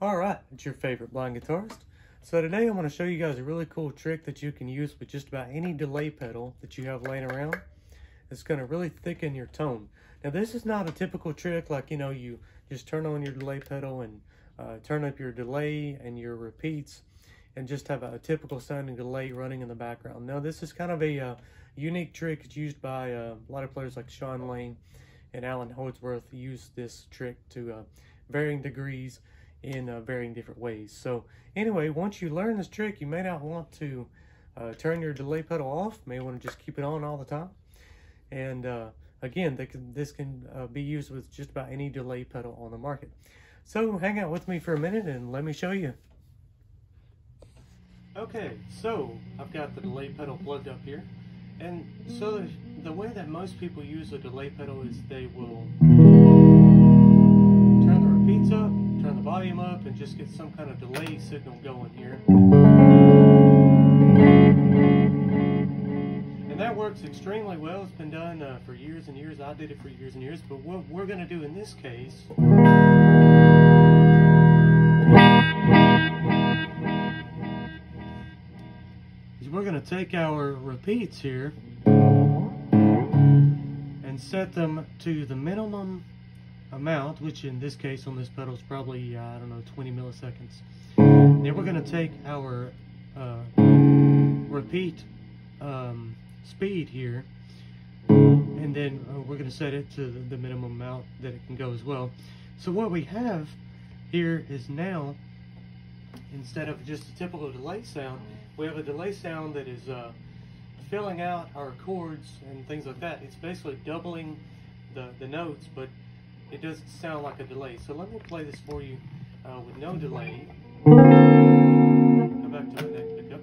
Alright, it's your favorite blind guitarist. So today I'm going to show you guys a really cool trick that you can use with just about any delay pedal that you have laying around. It's going to really thicken your tone. Now this is not a typical trick like, you know, you just turn on your delay pedal and uh, turn up your delay and your repeats and just have a, typical sounding delay running in the background. Now this is kind of a uh, unique trick. It's used by uh, a lot of players like Shawn Lane and Allan Holdsworth use this trick to uh, varying degrees in uh, varying different ways. So anyway, once you learn this trick, you may not want to uh, turn your delay pedal off. May want to just keep it on all the time. And uh, again, can, this can uh, be used with just about any delay pedal on the market. So hang out with me for a minute and let me show you. Okay, so I've got the delay pedal plugged up here. And so the way that most people use a delay pedal is they will and just get some kind of delay signal going here. And that works extremely well. It's been done uh, for years and years. I did it for years and years. But what we're going to do in this case is we're going to take our repeats here and set them to the minimum amount, which in this case on this pedal is probably, uh, I don't know, 20 milliseconds. Then we're going to take our uh, repeat um, speed here, and then uh, we're going to set it to the, minimum amount that it can go as well. So what we have here is now, instead of just a typical delay sound, we have a delay sound that is uh, filling out our chords and things like that. It's basically doubling the, the notes, but it doesn't sound like a delay. So let me play this for you uh, with no delay. Go back to the neck pickup.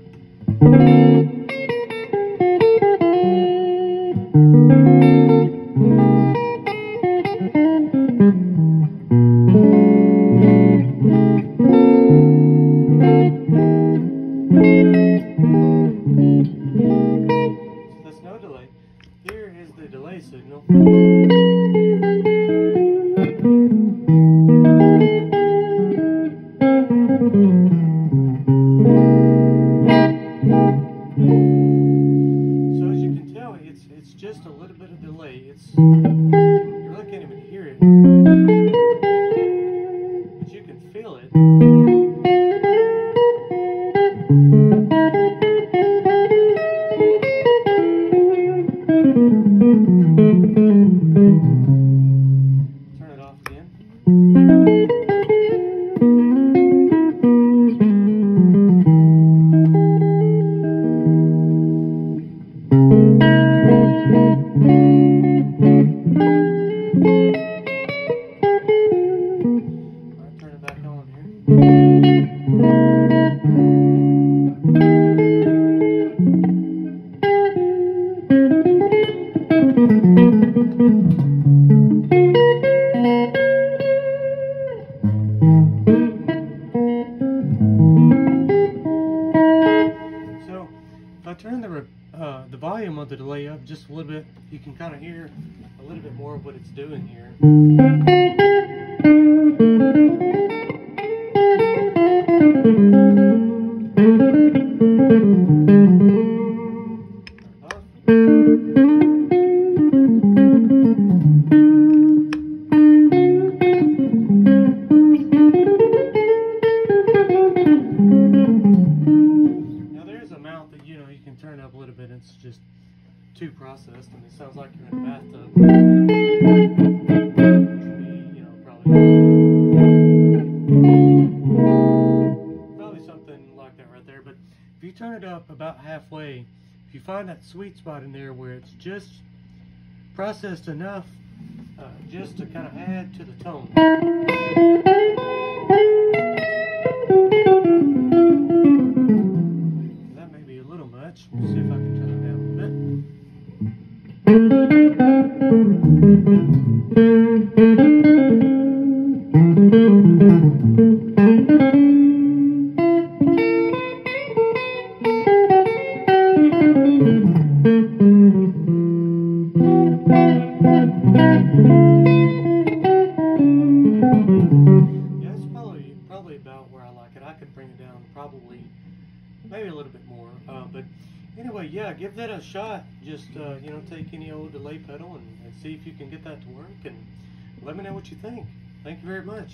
It's just a little bit of delay. It's you really can't even hear it, but you can feel it. Turn it off again. The delay up just a little bit, you can kind of hear a little bit more of what it's doing here. Too processed, and it sounds like you're in a bathtub. Probably something like that right there. But if you turn it up about halfway, if you find that sweet spot in there where it's just processed enough, uh, just to kind of add to the tone. Probably about where I like it. I could bring it down probably maybe a little bit more. Uh, but anyway, yeah, give that a shot. Just, uh, you know, take any old delay pedal and, and see if you can get that to work and let me know what you think. Thank you very much.